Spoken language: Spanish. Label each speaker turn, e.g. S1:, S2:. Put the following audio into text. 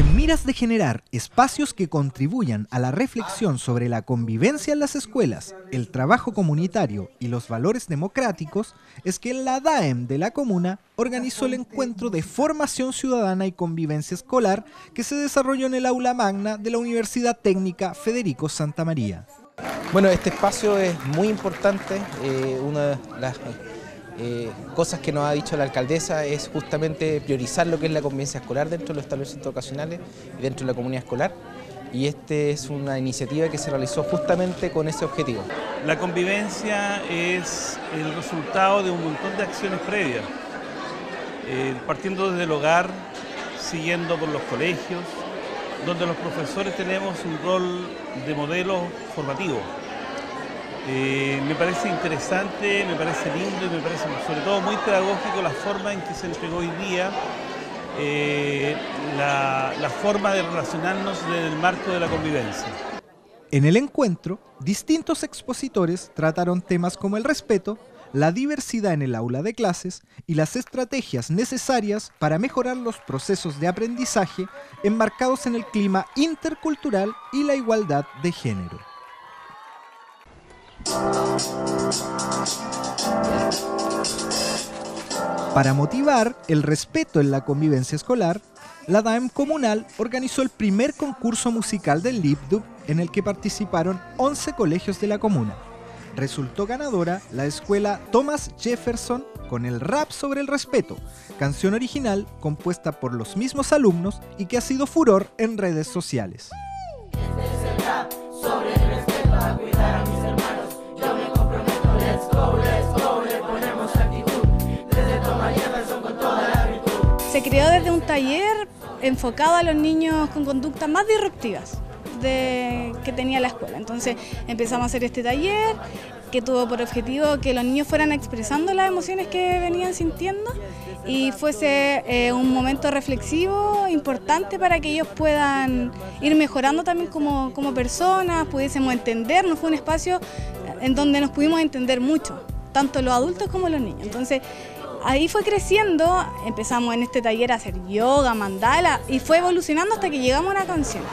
S1: En miras de generar espacios que contribuyan a la reflexión sobre la convivencia en las escuelas, el trabajo comunitario y los valores democráticos, es que la DAEM de la comuna organizó el encuentro de formación ciudadana y convivencia escolar que se desarrolló en el aula magna de la Universidad Técnica Federico Santa María.
S2: Bueno, este espacio es muy importante, eh, una de las eh, cosas que nos ha dicho la alcaldesa es justamente priorizar lo que es la convivencia escolar dentro de los establecimientos ocasionales y dentro de la comunidad escolar y esta es una iniciativa que se realizó justamente con ese objetivo.
S3: La convivencia es el resultado de un montón de acciones previas, eh, partiendo desde el hogar, siguiendo por los colegios, donde los profesores tenemos un rol de modelo formativo. Eh, me parece interesante, me parece lindo y me parece sobre todo muy pedagógico la forma en que se entregó hoy día eh, la, la forma de relacionarnos desde el marco de la convivencia.
S1: En el encuentro, distintos expositores trataron temas como el respeto, la diversidad en el aula de clases y las estrategias necesarias para mejorar los procesos de aprendizaje enmarcados en el clima intercultural y la igualdad de género. Para motivar el respeto en la convivencia escolar, la DAEM comunal organizó el primer concurso musical del LIPDUB en el que participaron 11 colegios de la comuna. Resultó ganadora la escuela Thomas Jefferson con el rap sobre el respeto, canción original compuesta por los mismos alumnos y que ha sido furor en redes sociales.
S4: Un taller enfocado a los niños con conductas más disruptivas de, que tenía la escuela. Entonces empezamos a hacer este taller que tuvo por objetivo que los niños fueran expresando las emociones que venían sintiendo y fuese eh, un momento reflexivo importante para que ellos puedan ir mejorando también como, como personas, pudiésemos entendernos, fue un espacio en donde nos pudimos entender mucho, tanto los adultos como los niños. Entonces, ahí fue creciendo, empezamos en este taller a hacer yoga, mandala y fue evolucionando hasta que llegamos a una canción.